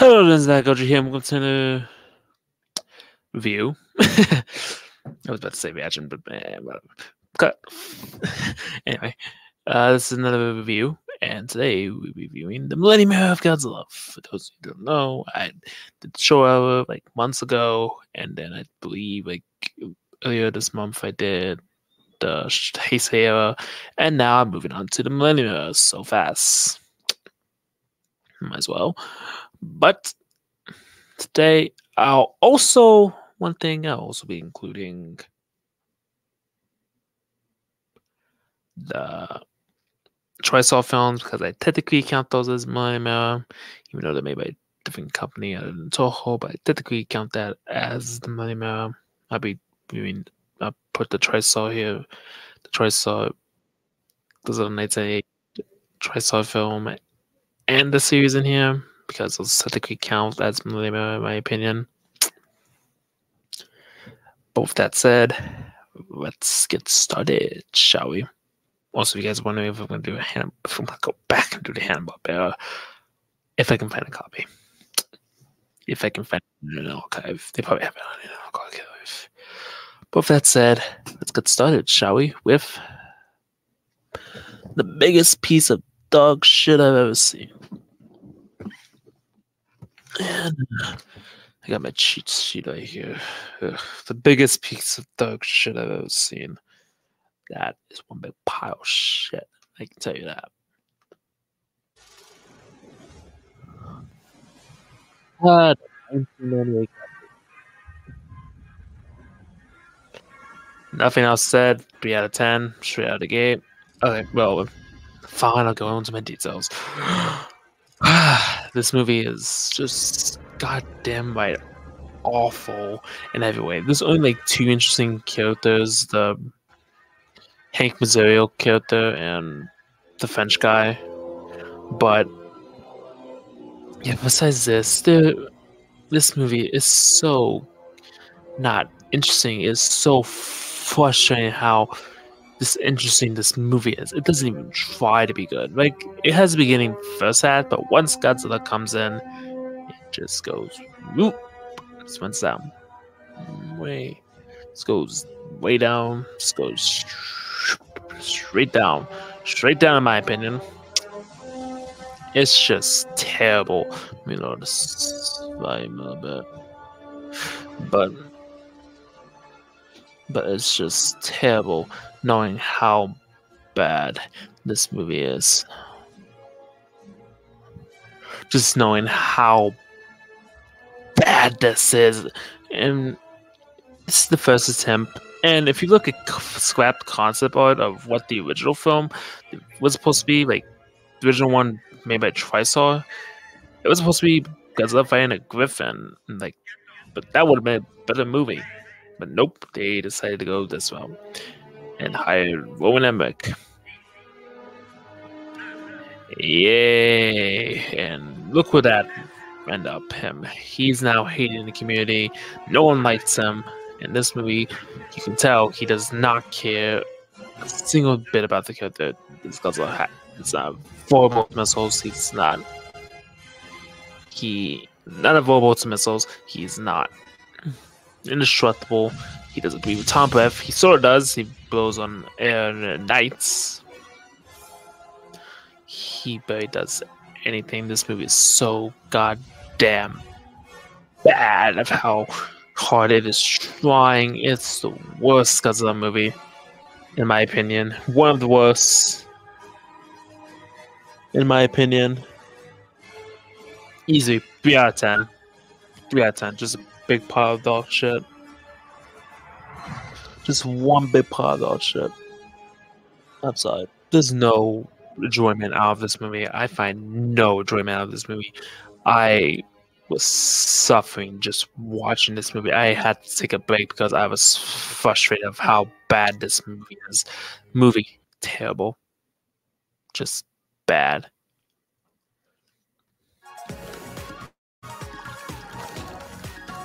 Hello, Zach Goji here. I'm going to review. I was about to say reaction, but eh, whatever. cut. anyway, uh, this is another review, and today we're reviewing the Millennium Era of Godzilla. For those who don't know, I did the Showa like months ago, and then I believe like earlier this month I did the Heisei era, and now I'm moving on to the Millennium Era so fast. Might as well. But today I'll also one thing I'll also be including the TriStar films because I technically count those as Millennium Era, even though they're made by a different company other Toho, but I technically count that as the Millennium Era. I'll be doing I put the TriStar here, the TriStar the 1988 TriStar film and the series in here because those technically count Millennium Era in my opinion. But with that said, let's get started, shall we? Also, if you guys wondering if I'm gonna do a hand, if I'm gonna go back and do the Hanna Barbera, uh, if I can find a copy, if I can find it in an archive, they probably have it on an archive. But with that said, let's get started, shall we? With the biggest piece of dog shit I've ever seen. And I got my cheat sheet right here. Ugh, the biggest piece of dog shit I've ever seen. That is one big pile of shit. I can tell you that. God, Nothing else said. Three out of ten. Straight out of the gate. Okay, well, fine. I'll go into my details. this movie is just goddamn right awful in every way. There's only like two interesting characters: the Hank Azaria character and the French guy. But yeah, besides this, the this movie is so not interesting. It's so frustrating how this interesting this movie is. It doesn't even try to be good. Like it has a beginning first act, but once Godzilla comes in, it just goes whoop. Just went down. Way. This goes way down. This goes straight down. Straight down in my opinion. It's just terrible. Let me this volume a little bit. But but it's just terrible knowing how bad this movie is. Just knowing how bad this is. And this is the first attempt. And if you look at scrapped concept art of what the original film was supposed to be, like the original one made by TriStar, it was supposed to be Godzilla fighting a griffin. Like, but that would have been a better movie. But nope, they decided to go this route and hired Roland Emmerich. Yay! And look where that end up him. He's now hated in the community. No one likes him. In this movie, you can tell he does not care a single bit about the character this Godzilla had. It's not to missiles. He's not. He not vulnerable to missiles. He's not indestructible. He doesn't agree with Tom Breath. He sort of does. He blows on air nights. He barely does anything. This movie is so goddamn bad of how hard it is trying. It's the worst Godzilla movie, in my opinion. One of the worst, in my opinion. Easy, 3 out of 10. 3 out of 10. Just a big pile of dog shit. Just one big pile of shit. I'm sorry. There's no enjoyment out of this movie. I find no enjoyment out of this movie. I was suffering just watching this movie. I had to take a break because I was frustrated of how bad this movie is. Movie terrible. Just bad.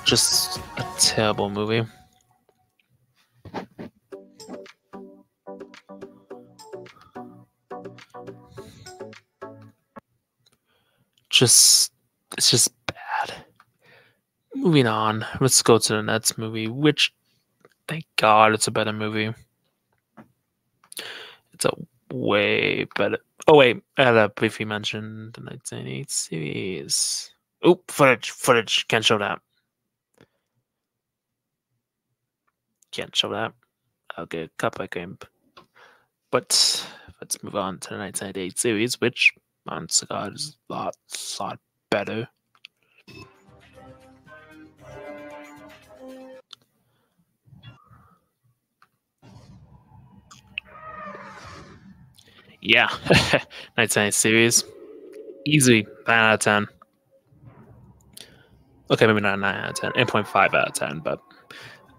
Just a terrible movie. Just it's just bad. moving on, let's go to the next movie, which thank God it's a better movie. It's a way better. Oh wait, I had a briefly mentioned the 1988 series. Oop, footage, footage. Can't show that. Can't show that. I'll get game. But let's move on to the 1988 series, which, to God, is a lot, lot better. Yeah, 1988 series, easy 9 out of 10. Okay, maybe not 9 out of 10, 8.5 out of 10, but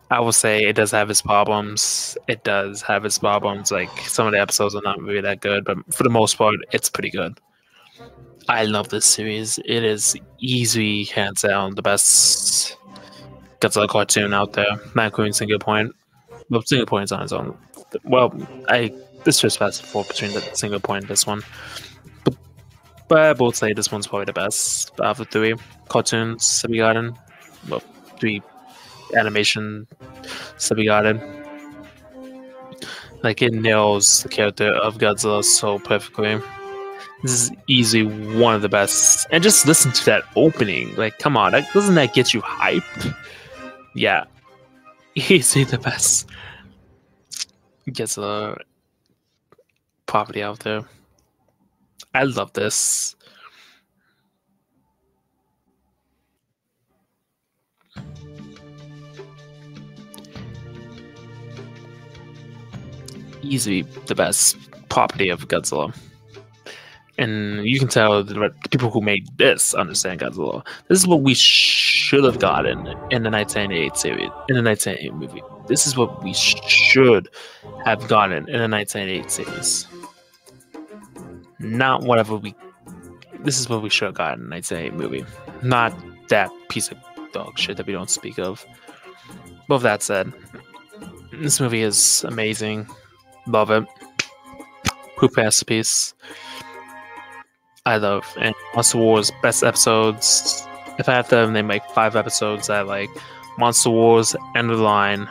I will say it does have its problems. It does have its problems. Like some of the episodes are not really that good, but for the most part, it's pretty good. I love this series. It is easily, hands down, the best Godzilla cartoon out there. Not including Singular Point. Well, Singular Point is on its own. Well, I this just fast for between the Singular Point and this one. But, but I would say this one's probably the best out of the three cartoons that we gotten. Well, three animation stuff we gotten. Like it nails the character of Godzilla so perfectly. This is easily one of the best. And just listen to that opening. Like, come on, doesn't that get you hyped? Yeah, easily the best. Gets a property out there. I love this. easily the best property of Godzilla. And you can tell the people who made this understand Godzilla. This is what we should have gotten in the 1988 series, in the 1988 movie. This is what we should have gotten in the 1988 series. Not whatever we. This is what we should have gotten in the 1988 movie. Not that piece of dog shit that we don't speak of. But with that said, this movie is amazing. Love it. Poop masterpiece. I love and Monster Wars best episodes. If I have to name like five episodes, I like Monster Wars, End of the Line,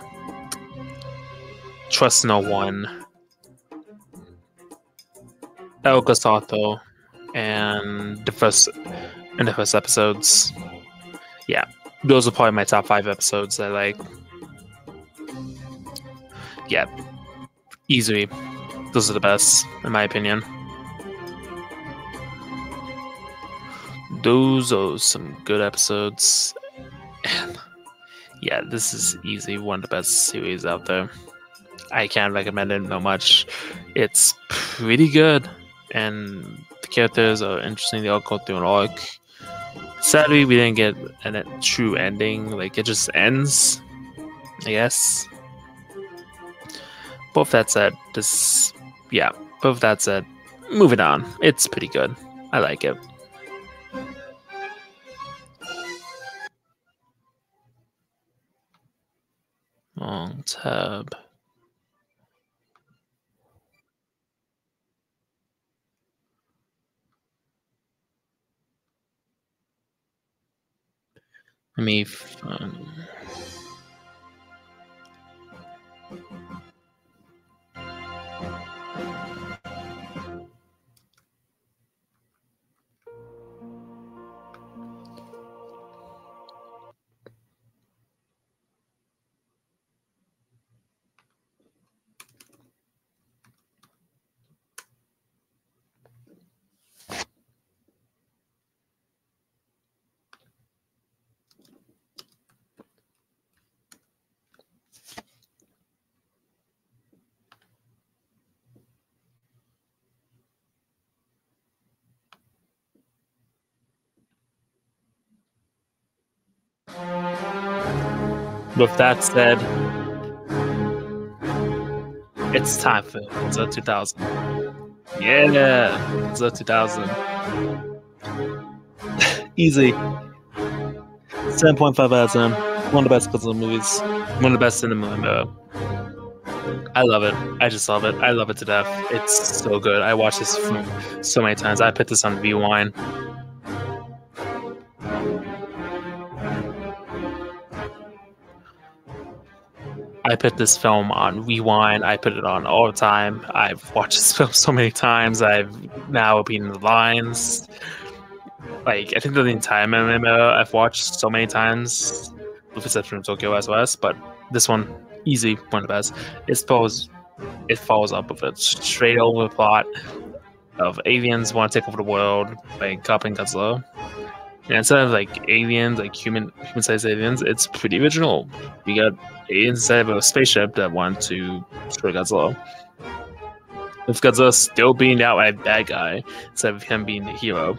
Trust No One, El Casato, and the first and the first episodes. Yeah, those are probably my top five episodes I like. Yeah, easily those are the best in my opinion those are some good episodes. And yeah this is easily one of the best series out there. I can't recommend it no much. It's pretty good and the characters are interesting. They all go through an arc. Sadly we didn't get a true ending. Like it just ends i guess. Both that said, this, yeah, both that said, moving on. It's pretty good. I like it. Long tab. Let me find. With that said, it's time for Godzilla 2000. Yeah, Godzilla 2000. Easy. 7.5 out of 10. One of the best Godzilla movies. One of the best cinema. Uh, I love it. I just love it. I love it to death. It's so good. I watched this so many times. I put this on Rewind I put this film on rewind. I put it on all the time. I've watched this film so many times. I've now been in the lines. Like I think the entire MMO I've watched so many times, with exception of Tokyo SOS, but this one easy one of the best. It follows it follows up with a straight over plot of aliens want to take over the world by copying Godzilla. Instead of like aliens, like human human sized aliens, it's pretty original. We got aliens instead of a spaceship that want to destroy Godzilla. With Godzilla still being out bad guy instead of him being the hero.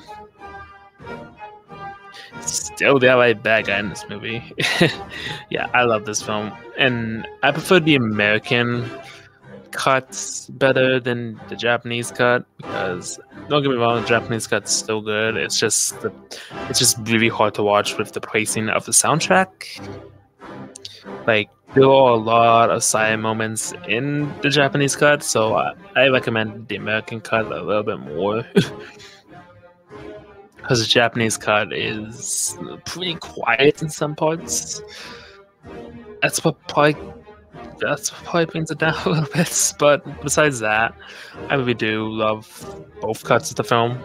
Still the outright bad guy in this movie. yeah, I love this film. And I prefer the American cuts better than the Japanese cut because don't get me wrong, the Japanese cut's still good. It's just the, it's just really hard to watch with the pacing of the soundtrack. Like there are a lot of silent moments in the Japanese cut, so I, I recommend the American cut a little bit more. Because the Japanese cut is pretty quiet in some parts. That's what probably that's probably brings it down a little bit. But besides that, I really do love both cuts of the film.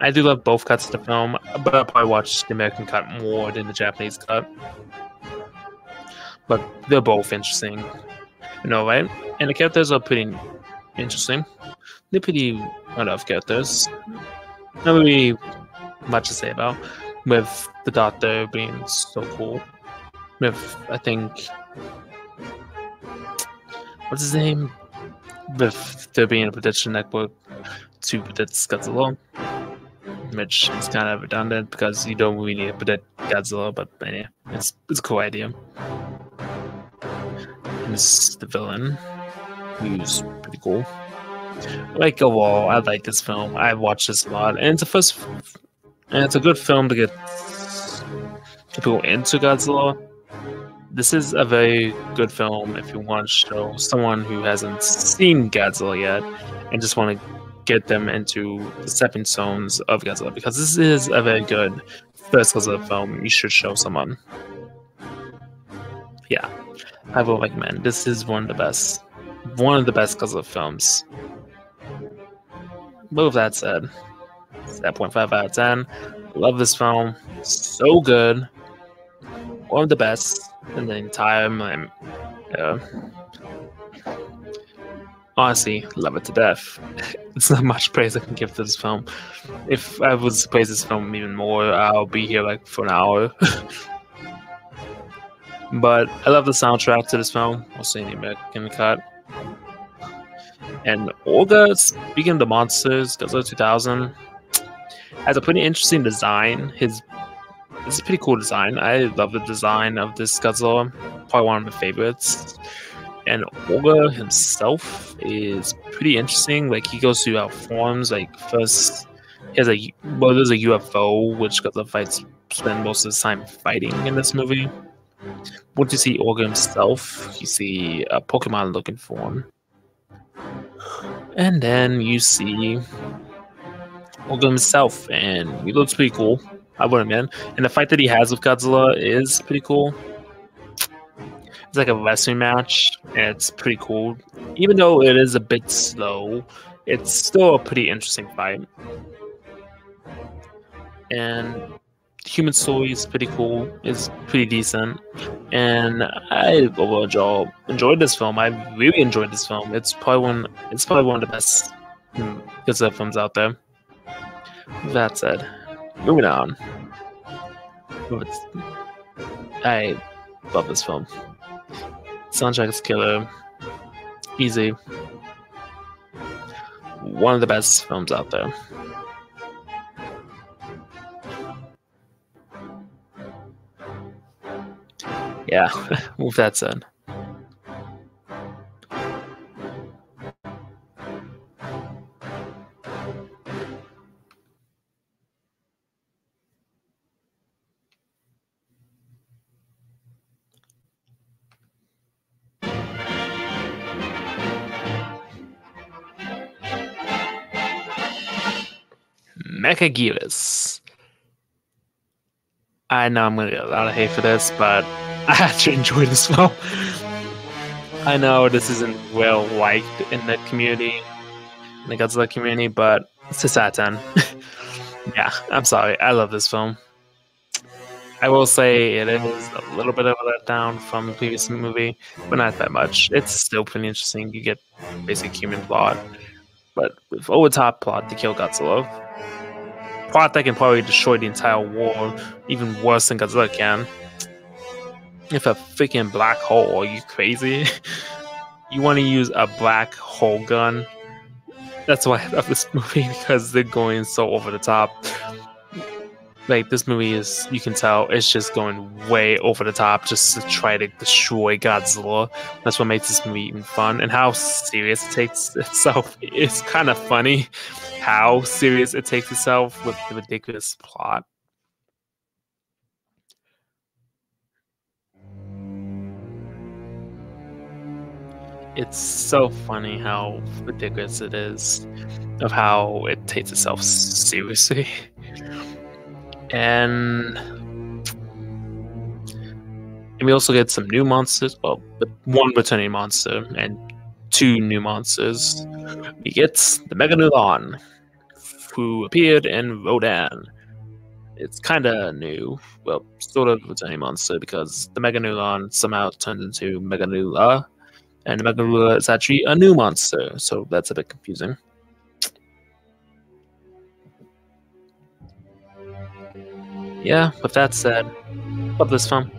I do love both cuts of the film, but I'll probably watch the American cut more than the Japanese cut. But they're both interesting. You know, right? And the characters are pretty interesting. They're pretty enough characters. Not really much to say about. With the doctor being so cool. With, I think, what's his name? With there being a potential network to predict Godzilla, which is kind of redundant because you don't really need to predict Godzilla, but yeah, it's it's a cool idea. And this is the villain, who's pretty cool. Like oh, overall, I like this film. I've watched this a lot, and it's a first, and it's a good film to get people into Godzilla this is a very good film if you want to show someone who hasn't seen Godzilla yet and just want to get them into the stepping stones of Godzilla because this is a very good first Godzilla film you should show someone. Yeah, I will recommend. This is one of the best, one of the best Godzilla films. But with that said, 7.5 out of 10. Love this film. So good. One of the best in the entire uh, honestly love it to death. It's not much praise I can give to this film. If I was to praise this film even more, I'll be here like for an hour. but I love the soundtrack to this film, also in the American cut. And Orga, speaking of the monsters, Godzilla 2000, has a pretty interesting design. His it's a pretty cool design. I love the design of this Godzilla. Probably one of my favorites. And Orga himself is pretty interesting. Like he goes through our forms. Like first, he has a well, there's a UFO which Godzilla fights spend most of his time fighting in this movie. Once you see Orga himself, you see a Pokemon looking for him. And then you see Orga himself, and he looks pretty cool. I wouldn't man. And the fight that he has with Godzilla is pretty cool. It's like a wrestling match, and it's pretty cool. Even though it is a bit slow, it's still a pretty interesting fight. And human story is pretty cool. It's pretty decent, and I overall enjoyed this film. I really enjoyed this film. It's probably one. It's probably one of the best hmm, Godzilla films out there. That said moving on. Oh, I love this film. Soundtrack is killer. Easy. One of the best films out there. Yeah, move that said. Mechagodzilla. I know I'm gonna get a lot of hate for this, but I actually enjoyed this film. I know this isn't well liked in the community, in the Godzilla community, but it's a Satan. yeah, I'm sorry. I love this film. I will say it is a little bit of a letdown from the previous movie, but not that much. It's still pretty interesting. You get basic human plot, but with over top plot to kill Godzilla. That can probably destroy the entire world, even worse than Godzilla can. If a freaking black hole, are you crazy? you want to use a black hole gun? That's why I love this movie because they're going so over the top like this movie is you can tell it's just going way over the top just to try to destroy Godzilla. That's what makes this movie even fun and how serious it takes itself. It's kind of funny how serious it takes itself with the ridiculous plot. It's so funny how ridiculous it is of how it takes itself seriously and and we also get some new monsters. Well, one returning monster and two new monsters. We get the Meganulon, who appeared in Rodan. It's kind of new, well, sort of returning monster because the Meganulon somehow turned into Meganula, and Meganula is actually a new monster, so that's a bit confusing. Yeah, with that said, love this film.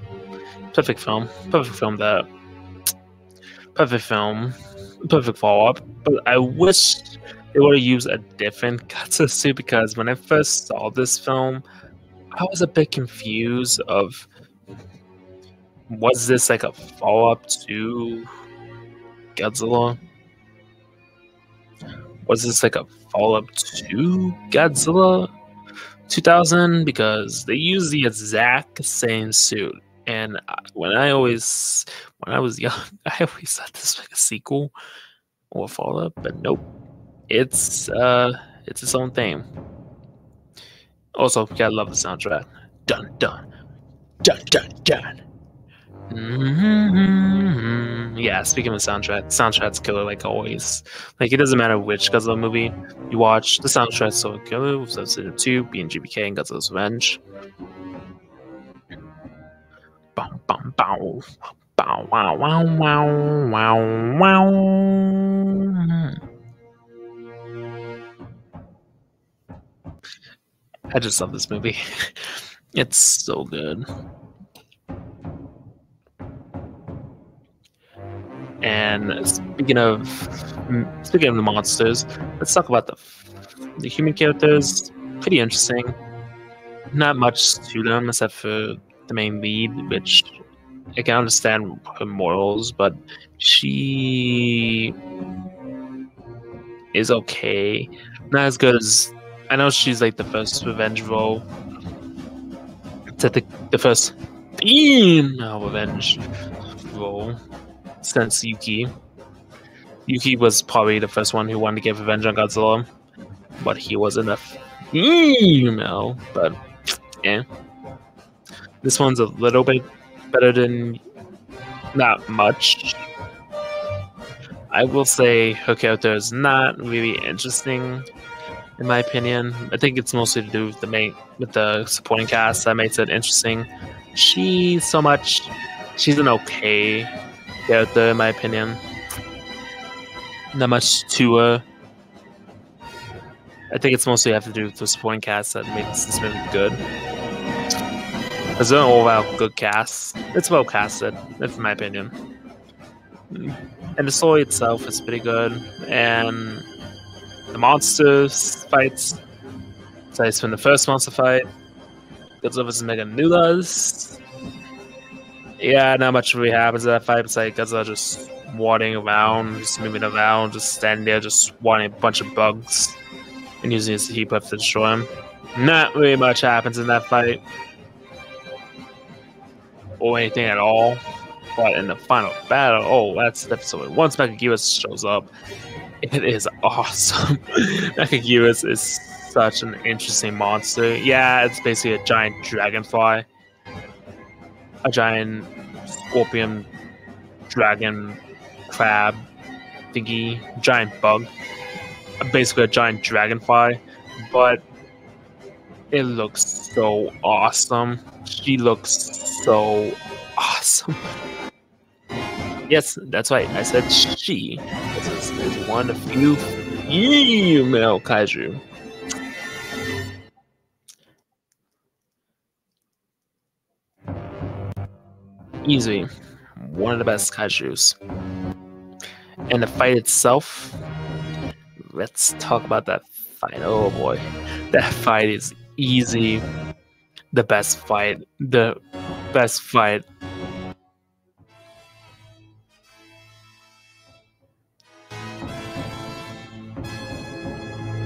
Perfect film. Perfect film that. Perfect film. Perfect follow up. But I wish they would have used a different suit because when I first saw this film, I was a bit confused of was this like a follow up to Godzilla? Was this like a follow up to Godzilla? 2000 because they use the exact same suit. And when I always, when I was young, I always thought this was like a sequel or a follow up, but nope, it's uh, it's its own thing. Also, gotta love the soundtrack. Dun dun, dun dun dun. Mm-hmm. Yeah, speaking of soundtrack, soundtrack's killer like always. Like it doesn't matter which Godzilla movie you watch, the soundtrack's so killer. With Godzilla 2, BNGBK, and Godzilla's Revenge. Bow, bow, bow. Bow, wow, wow, wow, wow, wow. I just love this movie. It's so good. And speaking of speaking of the monsters, let's talk about the the human characters. Pretty interesting. Not much to them except for the main lead, which I can understand her morals, but she is okay. Not as good as I know she's like the first revenge role. It's the, the first female revenge role since Yuki. Yuki was probably the first one who wanted to get revenge on Godzilla, but he wasn't a female. But yeah, this one's a little bit better than not much. I will say her character is not really interesting, in my opinion. I think it's mostly to do with the main with the supporting cast that makes it interesting. She so much, she's an okay character, in my opinion. Not much to uh I think it's mostly have to do with the supporting cast that makes this movie good. It's an overall good cast. It's well casted, in my opinion. And the story itself is pretty good. And the monsters fights. Aside from the first monster fight, Godzilla vs. Meganulas yeah, not much really happens in that fight. It's like Godzilla just wandering around, just moving around, just standing there, just wanting a bunch of bugs and using his heat puff to destroy him. Not really much happens in that fight. Or anything at all. But in the final battle, oh, that's the episode. Once Megaguirus shows up, it is awesome. Megaguirus is such an interesting monster. Yeah, it's basically a giant dragonfly a giant scorpion, dragon, crab thingy, giant bug, basically a giant dragonfly, but it looks so awesome. She looks so awesome. Yes, that's right. I said she. This is, one of few female kaiju. Easy. One of the best kaijus. And the fight itself, let's talk about that fight. Oh boy. That fight is easy. The best fight. The best fight.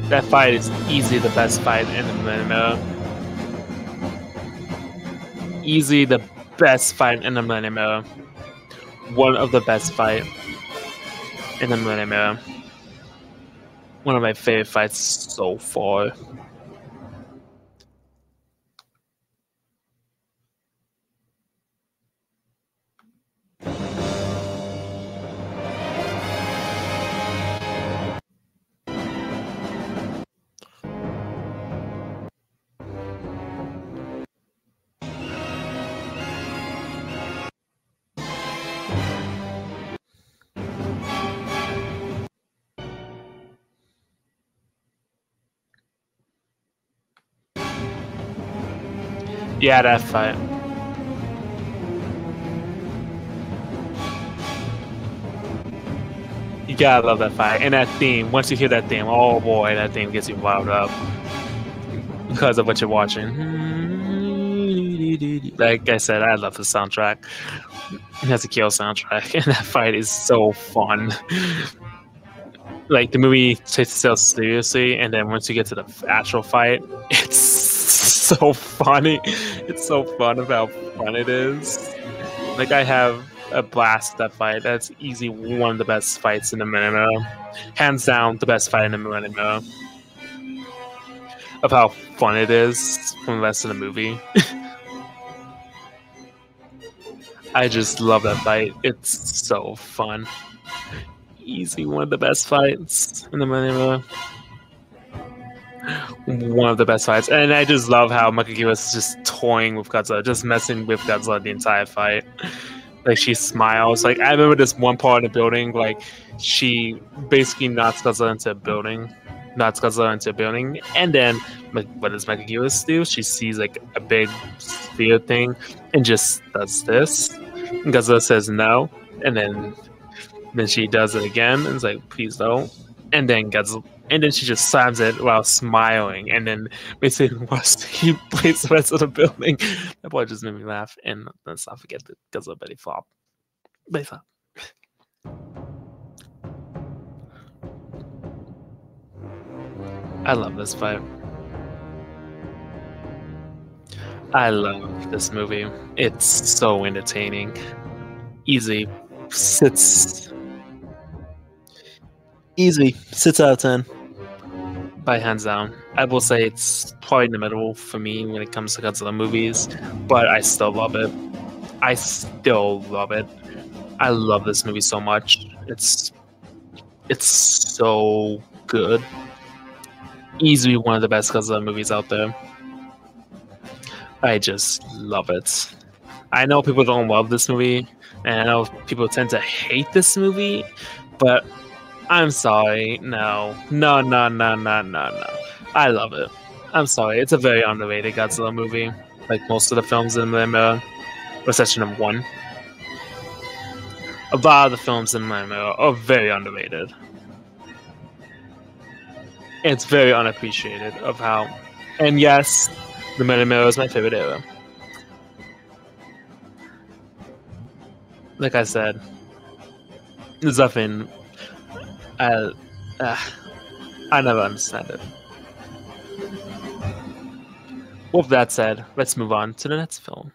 That fight is easy the best fight in the anime. Easy the best fight in the anime. One of the best fight in the anime. One of my favorite fights so far. Yeah, that fight. You gotta love that fight. And that theme, once you hear that theme, oh boy, that theme gets you wound up. Because of what you're watching. Like I said, I love the soundtrack. It has a kill soundtrack, and that fight is so fun. like the movie takes itself seriously, and then once you get to the actual fight, it's so funny. It's so fun of how fun it is. Like I have a blast that fight. That's easy one of the best fights in the anime. Hands down, the best fight in the anime. Of how fun it is from the rest of the movie. I just love that fight. It's so fun. Easy one of the best fights in the anime one of the best fights. And I just love how Makiki was just toying with Godzilla, just messing with Godzilla the entire fight. Like she smiles. Like I remember this one part in the building, like she basically knocks Godzilla into a building, knocks Godzilla into a building, and then what does Makiki do? She sees like a big sphere thing and just does this. And Godzilla says no, and then then she does it again and it's like, please don't. And then Godzilla and then she just slams it while smiling, and then basically once he plays the rest of the building, that boy just made me laugh. And let's not forget the Godzilla belly flop. Belly flop. I love this fight. I love this movie. It's so entertaining. Easy. Sits. Easy. Sits out of 10 hands down. I will say it's probably in the middle for me when it comes to Godzilla movies, but I still love it. I still love it. I love this movie so much. It's it's so good. Easily one of the best Godzilla movies out there. I just love it. I know people don't love this movie, and I know people tend to hate this movie, but I'm sorry. No. No, no, no, no, no, no. I love it. I'm sorry. It's a very underrated Godzilla movie. Like most of the films in the uh, Recession of One. A lot of the films in my mirror are very underrated. It's very unappreciated of how. And yes, the Mirror is my favorite era. Like I said, there's nothing I, uh, I never understand it. With that said, let's move on to the next film.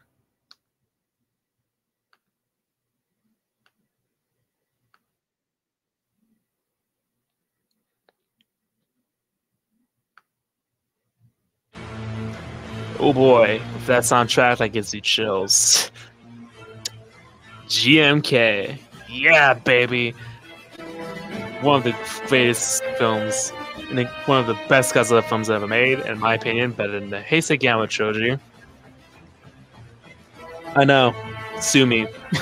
Oh boy, if that soundtrack that gives you chills. GMK. Yeah, baby. One of the greatest films, think one of the best Godzilla films ever made, in my opinion, better than the Heisei Gamera trilogy. I know. Sue me.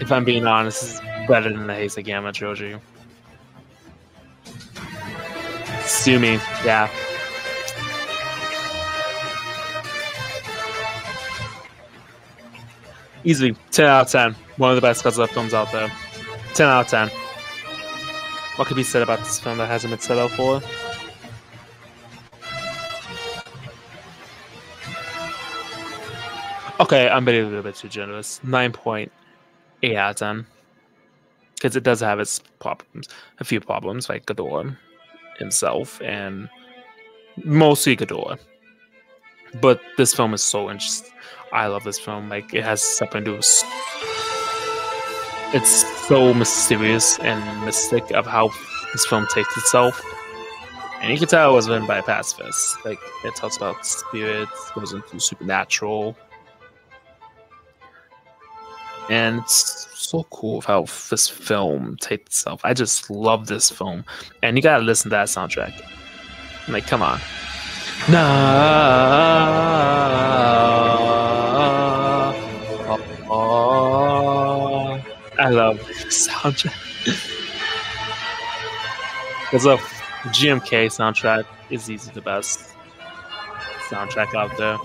if I'm being honest, is better than the Heisei Gamera trilogy. Sue me. Yeah. Easily 10 out of 10. One of the best Godzilla films out there. 10 out of 10. What could be said about this film that hasn't been said before? Okay, I'm being a little bit too generous. 9.8 out of 10. Because it does have its problems. A few problems, like Ghidorah himself, and mostly Ghidorah. But this film is so interesting. I love this film. Like, it has something to do with... It's so mysterious and mystic of how this film takes itself. And you can tell it was written by a pacifist. Like, it talks about spirits, goes into supernatural, and it's so cool how this film takes itself. I just love this film, and you gotta listen to that soundtrack. Like, come on. Nah. I love this soundtrack. Because a GMK soundtrack is easily the best soundtrack out there.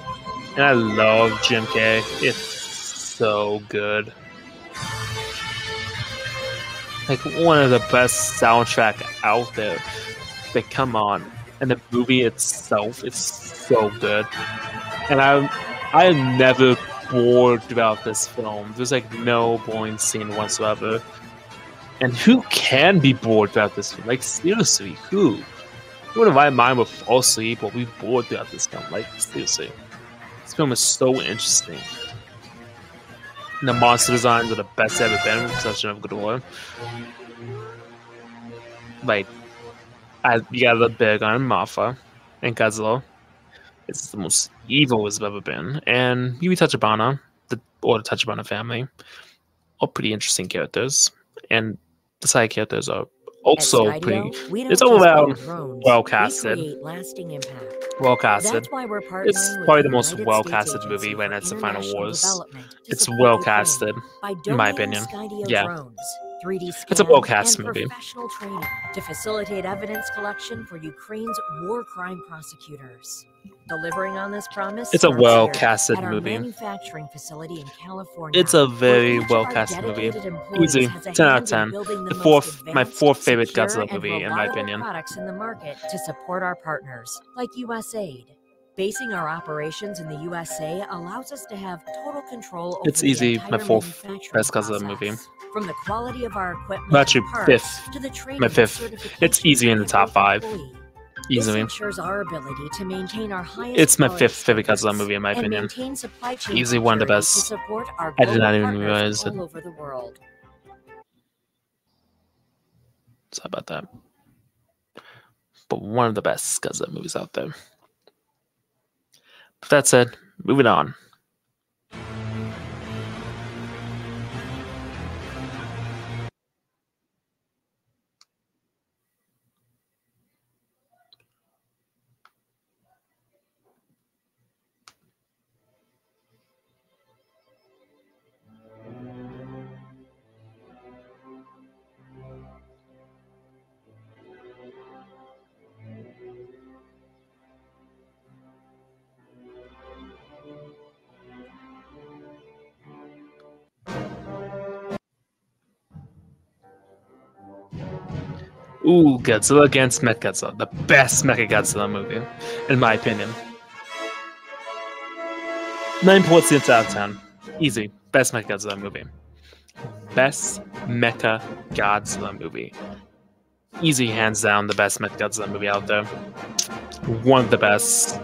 And I love GMK. It's so good. Like one of the best soundtrack out there. But come on. And the movie itself is so good. And I I never bored about this film. There's like no boring scene whatsoever. And who can be bored about this film? Like seriously, who? What if my mind would fall asleep or be bored throughout this film? Like seriously. This film is so interesting the monster designs are the best ever been, with exception of Ghidorah. Like, I, you got the big on Mothra and Godzilla. It's the most evil it's ever been. And Yuri Tachibana, the or the Tachibana family, are pretty interesting characters. And the side characters are also pretty. It's all about well casted. Well casted. It's probably the most well casted movie when it's the Final Wars. It's well casted, in my opinion. Yeah. 3D it's a well cast movie. Professional training to facilitate evidence collection for Ukraine's war crime prosecutors. Delivering on this promise. It's a well casted movie. Manufacturing facility in California. It's a very well casted movie. Easy, ten out of ten. The fourth, my fourth favorite Godzilla movie, in my opinion. Products in the market to support our partners, like USAID. Basing our operations in the USA allows us to have total control over It's easy, my fourth best Godzilla movie. From the quality of our equipment, actually fifth, my fifth. It's easy in the top five. Easily. ensures our ability to maintain our highest it's my fifth favorite Godzilla movie, in my opinion. Easily one of the best. I did not even realize it. Over the world. Sorry about that. But one of the best Godzilla movies out there. But that said, moving on. Ooh, Godzilla against Mechagodzilla. The best Mechagodzilla movie, in my opinion. 9.6 out of 10. Easy. Best Mechagodzilla movie. Best Mecha Godzilla movie. Easy, hands down, the best Mechagodzilla movie out there. One of the best.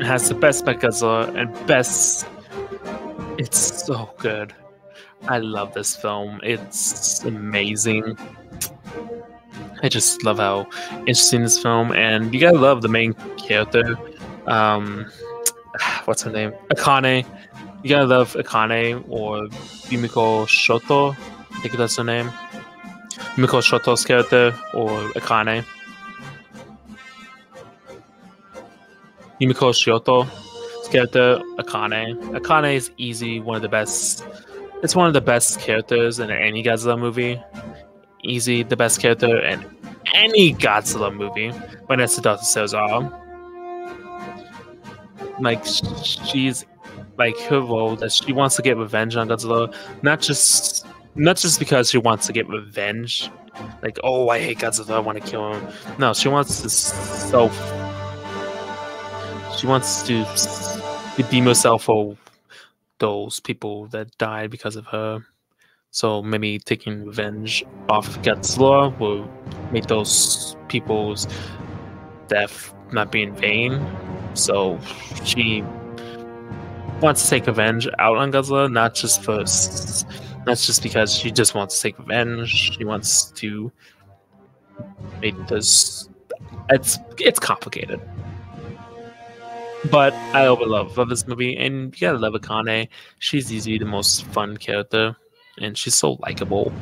It has the best Mechagodzilla and best. It's so good. I love this film. It's amazing. I just love how interesting this film, and you gotta love the main character. Um, what's her name? Akane. You gotta love Akane or Yumiko Shoto. I think that's her name. Yumiko Shoto's character or Akane. Yumiko Shoto's character, Akane. Akane is easy, one of the best. It's one of the best characters in any Godzilla movie. Easy, the best character in any Godzilla movie. When it's Dr. Cesar. Oh. Like, she's like her role that she wants to get revenge on Godzilla, not just not just because she wants to get revenge, like oh I hate Godzilla, I want to kill him. No, she wants to self. She wants to redeem herself for those people that died because of her. So maybe taking revenge off Godzilla will make those people's death not be in vain. So she wants to take revenge out on Godzilla, not just for not just because she just wants to take revenge. She wants to make this. It's it's complicated, but I overlove love this movie, and you gotta love Akane. She's easily the most fun character, and she's so likable,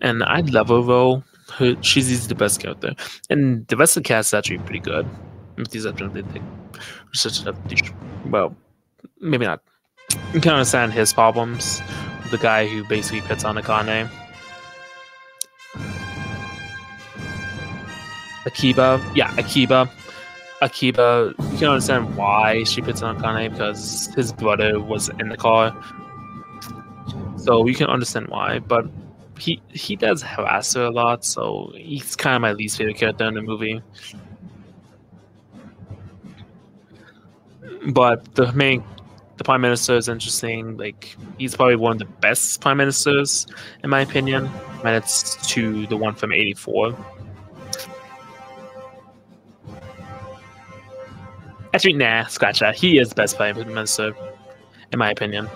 and I love her though. Her, she's the best character, and the rest of the cast is actually pretty good. With the exception of the well, maybe not. You can understand his problems. The guy who basically pits on Akane. Akiba, yeah, Akiba. Akiba, you can understand why she pits on Akane because his brother was in the car. So you can understand why, but he he does harass her a lot, so he's kind of my least favorite character in the movie. But the main the prime minister is interesting. Like he's probably one of the best prime ministers in my opinion. Minutes to the one from '84. Actually, nah, scratch that. He is the best prime minister, in my opinion.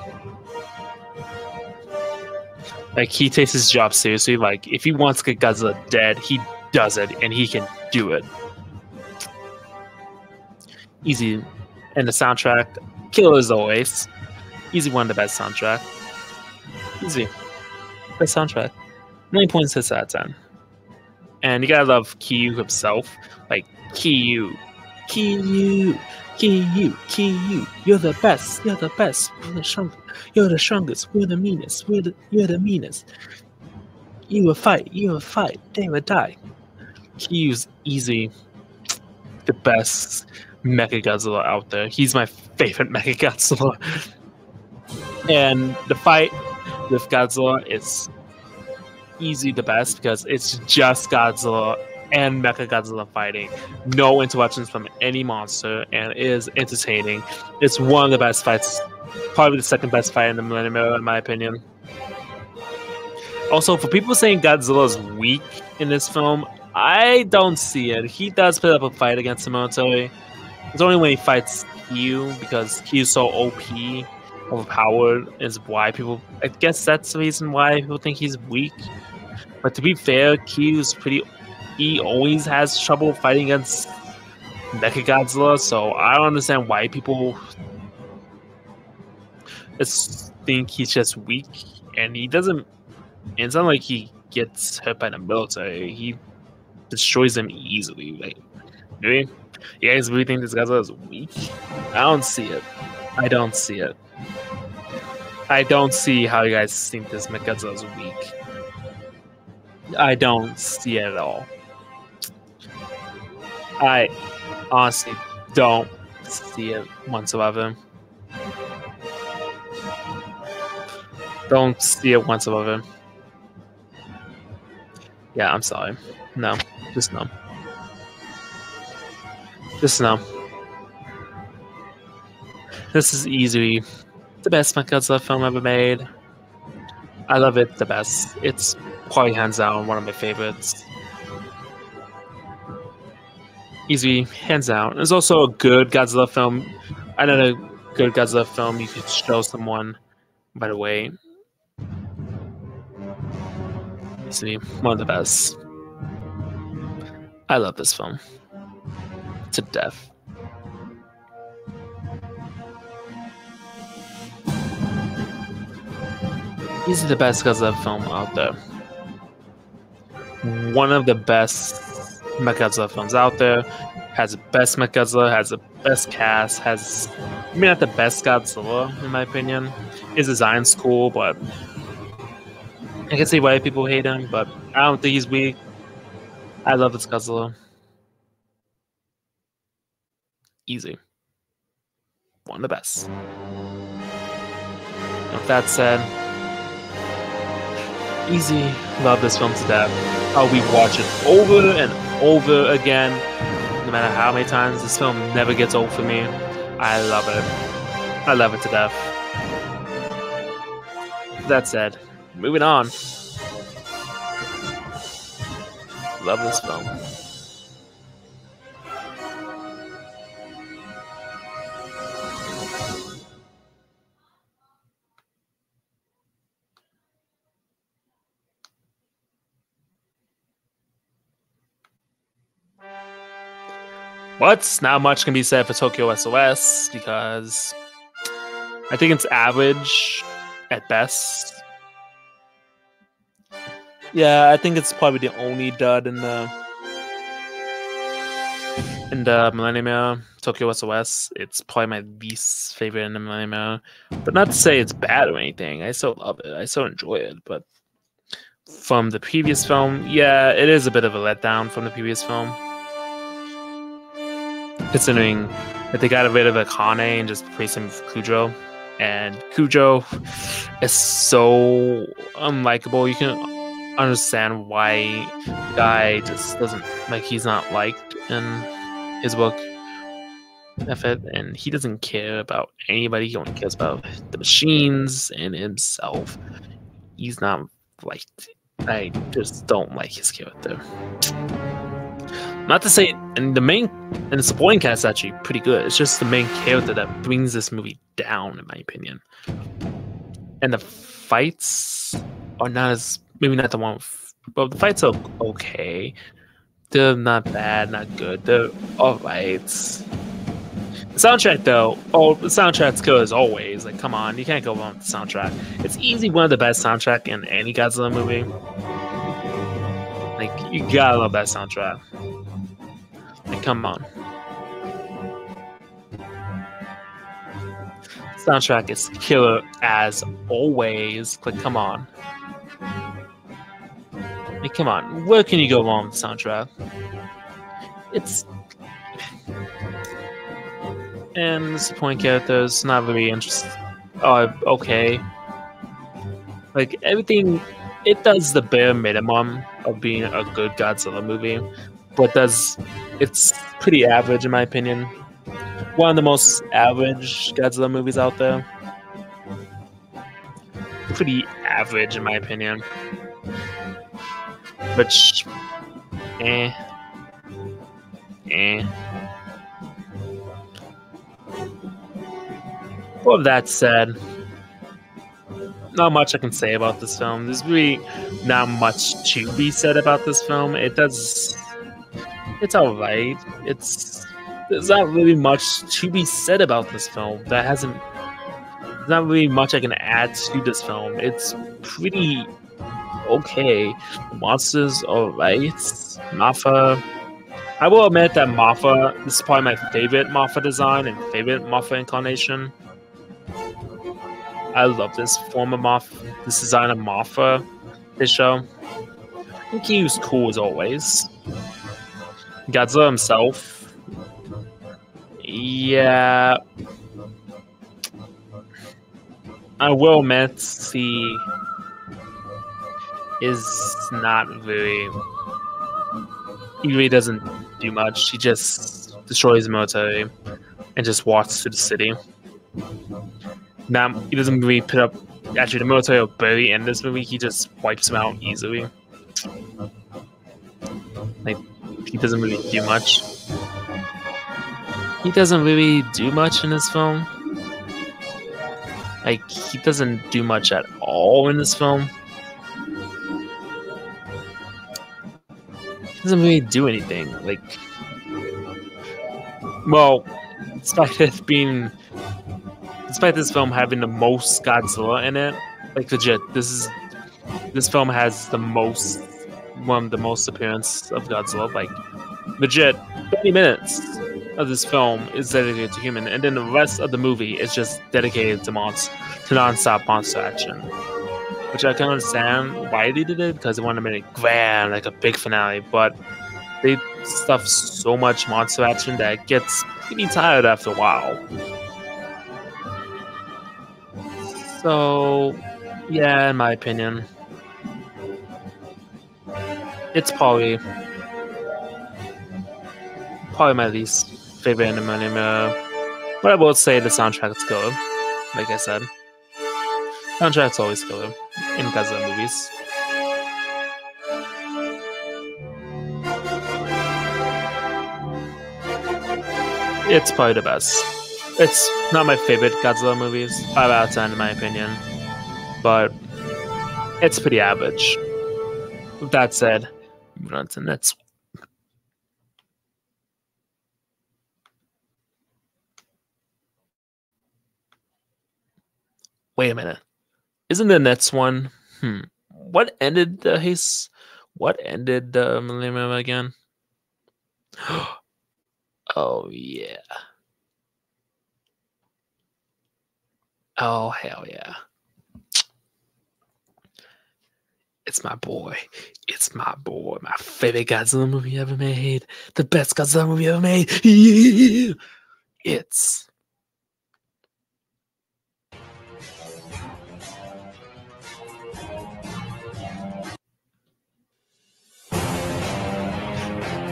Like he takes his job seriously. Like if he wants to get Godzilla dead, he does it, and he can do it. Easy. And the soundtrack, Killer as always. Easy one of the best soundtrack. Easy. Best soundtrack. 9.6 out of 10. And you gotta love Kyu himself. Like, Kyu. Kyu. You're the best. You're the best. You're the strongest. You're the strongest. We're the meanest. We're the, you're the meanest. You will fight. You will fight. They will die. Kyu's easy. The best Mecha Godzilla out there. He's my favorite Mecha Godzilla. And the fight with Godzilla is easy the best because it's just Godzilla and Mecha Godzilla fighting. No interruptions from any monster, and is entertaining. It's one of the best fights, probably the second best fight in the Millennium Era, in my opinion. Also, for people saying Godzilla is weak in this film, I don't see it. He does put up a fight against military. It's only when he fights Kyu because Kyu's so OP, overpowered, is why people. I guess that's the reason why people think he's weak. But to be fair, Kyu's pretty. He always has trouble fighting against Mechagodzilla, so I don't understand why people just think he's just weak. And he doesn't. It's not like he gets hurt by the military. He destroys them easily. Like, really? You guys really think this Godzilla is weak? I don't see it. I don't see it. I don't see how you guys think this Godzilla is weak. I don't see it at all. I honestly don't see it whatsoever. Don't see it whatsoever. Yeah, I'm sorry. No, just no. Just know. This is easily the best Godzilla film ever made. I love it the best. It's probably hands down one of my favorites. Easy, hands down. It's also a good Godzilla film. Another good Godzilla film you could show someone by the way. Easily, one of the best. I love this film to death. He's the best Godzilla film out there. One of the best Mechagodzilla films out there. Has the best Mechagodzilla, has the best cast, has maybe not the best Godzilla in my opinion. His design's cool, but I can see why people hate him, but I don't think he's weak. I love this Godzilla. Easy. One of the best. With that said, easy. Love this film to death. I'll be watching over and over again. No matter how many times this film never gets old for me. I love it. I love it to death. That said, moving on. Love this film. But not much can be said for Tokyo SOS because I think it's average at best. Yeah, I think it's probably the only dud in the in the Millennium Era, Tokyo SOS. It's probably my least favorite in the Millennium Era. But not to say it's bad or anything. I still love it. I still enjoy it. But from the previous film, yeah, it is a bit of a letdown from the previous film considering that they got rid of Akane and just replaced him with Chujo. And Chujo is so unlikable. You can understand why the guy just doesn't like he's not liked in his book effort and he doesn't care about anybody he only cares about the machines and himself he's not liked i just don't like his character not to say, and the main and the supporting cast is actually pretty good. It's just the main character that brings this movie down, in my opinion. And the fights are not as maybe not the one. Well, the fights are okay. They're not bad, not good. They're alright. The soundtrack, though, oh, the soundtrack's good as always. Like, come on, you can't go wrong with the soundtrack. It's easily one of the best soundtrack in any Godzilla movie. Like, you gotta love that soundtrack. Come on. Soundtrack is killer as always. Like, come on. Like, come on. Where can you go wrong with the soundtrack? It's. And the supporting characters, not very interesting. Oh, okay. Like, everything. It does the bare minimum of being a good Godzilla movie, but does it's pretty average in my opinion. One of the most average Godzilla movies out there. Pretty average in my opinion. Which, eh, eh. Well, that said, not much I can say about this film. There's really not much to be said about this film. It does it's alright. It's there's not really much to be said about this film. That hasn't there's not really much I can add to this film. It's pretty okay. The monsters alright. Mothra. I will admit that Mothra this is probably my favorite Mothra design and favorite Mothra incarnation. I love this form of Moth this design of Mothra this show. I think he was cool as always. Godzilla himself. Yeah. I will admit he is not very. He really doesn't do much. He just destroys the military and just walks through the city. Now he doesn't really put up. Actually, the military are barely in this movie. He just wipes them out easily. Like he doesn't really do much. He doesn't really do much in this film. Like, he doesn't do much at all in this film. He doesn't really do anything. Like, well, despite it being, despite this film having the most Godzilla in it, Like legit, this is this film has the most one of the most appearance of Godzilla. Like legit, 30 minutes of this film is dedicated to human, and then the rest of the movie is just dedicated to monster to non-stop monster action. Which I can understand why they did it because they wanted to make it grand, like a big finale, but they stuff so much monster action that it gets pretty tired after a while. So, yeah, in my opinion, it's probably probably my least favorite anime anime. But I will say the soundtrack is good. Like I said, soundtrack's always good in Godzilla movies. It's probably the best. It's not my favorite Godzilla movies, 5 out of 10 in my opinion, but it's pretty average. That said, moving on to the next Wait a minute. Isn't the Nets one? Hmm. What ended the Heis? What ended the Millennium again? oh yeah. Oh hell yeah. It's my boy. It's my boy. My favorite Godzilla movie ever made. The best Godzilla movie ever made. It's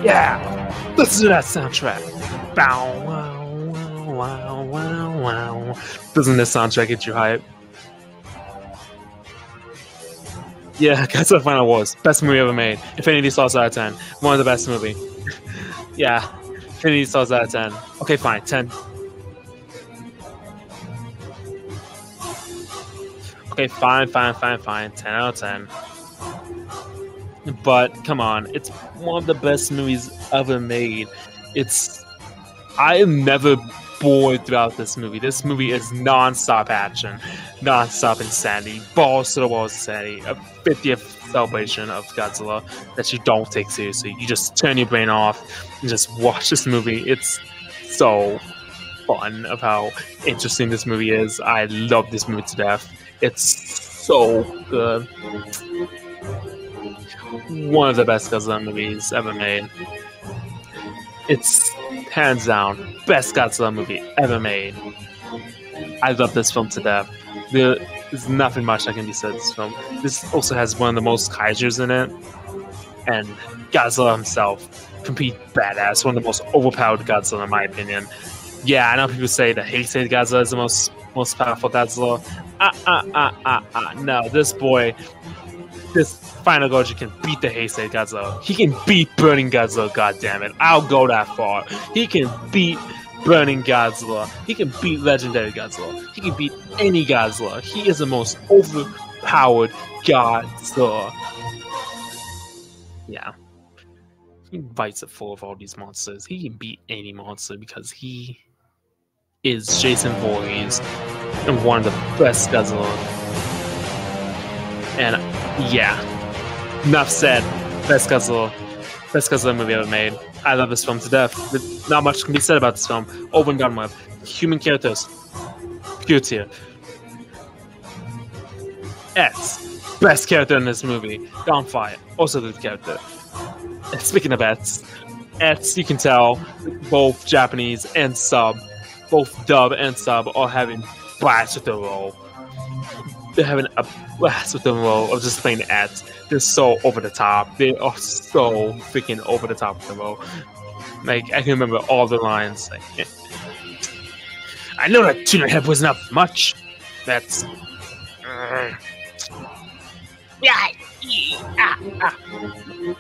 Yeah, listen to that soundtrack. Bow, wow, wow, wow, wow. Doesn't this soundtrack get you hype? Yeah, Godzilla Final Wars, best movie ever made. Infinity Stars out of 10. One of the best movie. yeah, Infinity Stars out of 10. Okay, fine, 10. Okay, fine, fine, fine, fine. 10 out of 10. But come on, it's one of the best movies ever made. It's I am never bored throughout this movie. This movie is non-stop action, non-stop insanity, balls to the walls insanity. A 50th celebration of Godzilla that you don't take seriously. You just turn your brain off and just watch this movie. It's so fun of how interesting this movie is. I love this movie to death. It's so good one of the best Godzilla movies ever made. It's hands down best Godzilla movie ever made. I love this film to death. There's nothing much that can be said this film. This also has one of the most kaijus in it, and Godzilla himself, complete badass, one of the most overpowered Godzilla in my opinion. Yeah, I know people say the Heisei Godzilla is the most most powerful Godzilla. Ah ah ah ah ah. No, this boy, this Final Goji can beat the Heisei Godzilla. He can beat Burning Godzilla, God damn it! I'll go that far. He can beat Burning Godzilla. He can beat Legendary Godzilla. He can beat any Godzilla. He is the most overpowered Godzilla. Yeah. He bites it full of all these monsters. He can beat any monster because he is Jason Voorhees and one of the best Godzilla. And yeah, enough said. Best Godzilla, best Godzilla movie ever made. I love this film to death. Not much can be said about this film. Over and done. Human characters, pure tier. X, best character in this movie. Gunfire. also good character. Speaking of X, X, you can tell both Japanese and sub, both dub and sub, are having blast with the role. They're having a blast with the role of just playing ads. they're so over the top. They are so freaking over the top of the role. Like I can remember all the lines. Like, I know that tuna head was not much. That's. Uh, yeah. Ah, ah.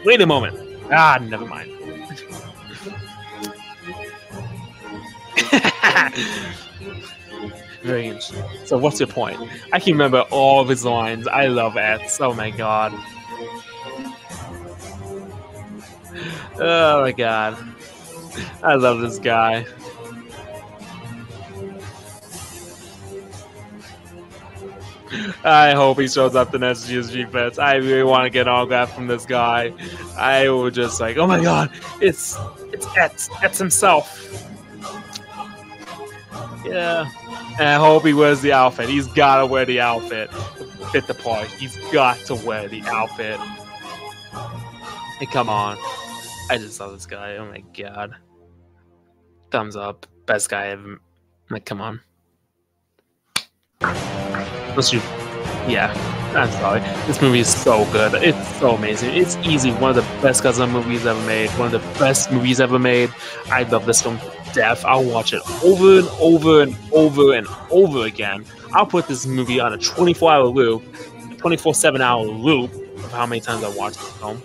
Wait a moment. Ah, never mind. Interesting. So, what's your point? I can remember all of his lines. I love X. Oh my god. Oh my god. I love this guy. I hope he shows up the next GSG Fest. I really want to get an autograph from this guy. I will just like, oh my god, it's it's X, X himself. Yeah. And I hope he wears the outfit. He's gotta wear the outfit. Fit the part. He's got to wear the outfit. Hey, come on. I just love this guy. Oh my god. Thumbs up. Best guy ever. Like, come on. Let's do. Yeah, I'm sorry. This movie is so good. It's so amazing. It's easy. One of the best Godzilla movies ever made. One of the best movies ever made. I love this film to death. I'll watch it over and over and over and over again. I'll put this movie on a 24 hour loop, 24 7 hour loop of how many times I watch this film.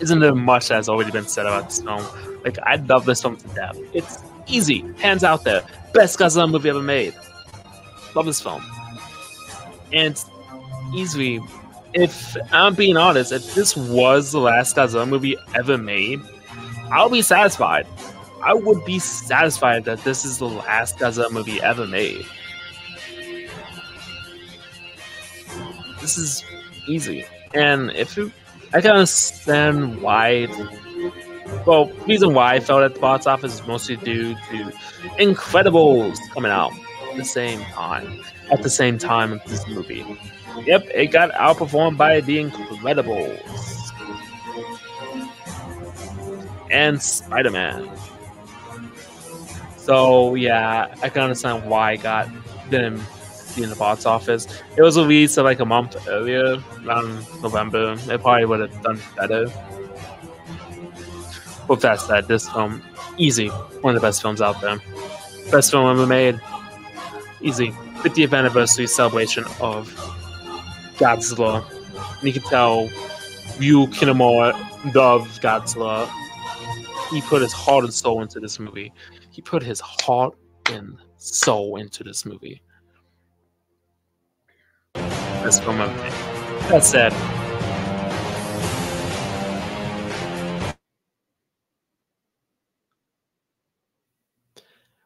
Isn't there much that has already been said about this film? Like, I love this film to death. It's easy, hands out there. Best Godzilla movie ever made. Love this film. And easily, if I'm being honest, if this was the last Godzilla movie ever made, I'll be satisfied. I would be satisfied that this is the last Godzilla movie ever made. This is easy. And if it, I can understand why well, reason why I felt at the box office is mostly due to Incredibles coming out at the same time. At the same time as this movie. Yep, it got outperformed by The Incredibles. And Spider Man. So yeah, I can understand why I got didn't in the box office. It was released uh, like a month earlier, around November. It probably would have done better. With that said, this film, easy, one of the best films out there. Best film ever made. Easy. 50th anniversary celebration of Godzilla. And you can tell Ryu Kitamura loves Godzilla. He put his heart and soul into this movie. He put his heart and soul into this movie. Best film ever made. That said,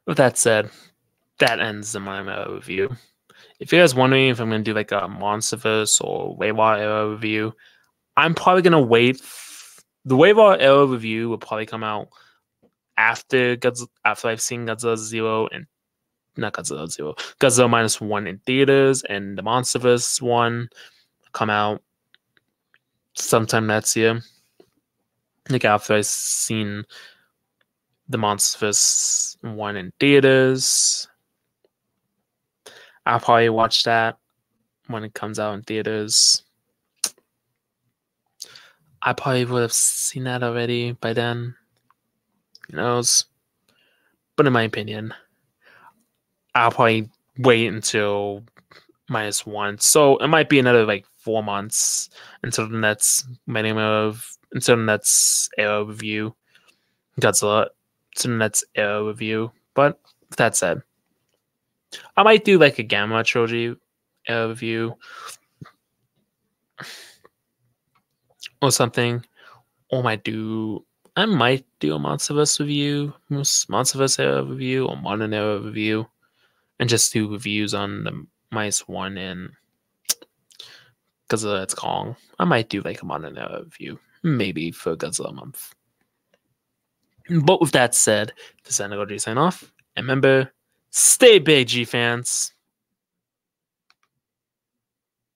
With that said, that ends the Mima review. If you guys wondering if I'm gonna do like a Monsterverse or Reiwa Era review, I'm probably gonna wait. The Reiwa Era review will probably come out after Godzilla, after I've seen Godzilla Zero and not Godzilla Zero, Godzilla minus one in theaters, and the Monsterverse one come out sometime next year. Like after I've seen the Monsterverse one in theaters. I'll probably watch that when it comes out in theaters. I probably would have seen that already by then. Who knows? But in my opinion, I'll probably wait until minus one. So it might be another like four months until the next minimum of until the next Arrow review. Godzilla to the next Arrow review. But that said, I might do like a Gamera trilogy Arrow review or something. Or might do I might do a Monsterverse review, Monsterverse review, or Modern Arrow review, and just do reviews on the Mice one and Godzilla it's Kong. I might do like a Modern Arrow review, maybe for Godzilla month. But with that said, this is G sign off. And remember, stay big, G fans.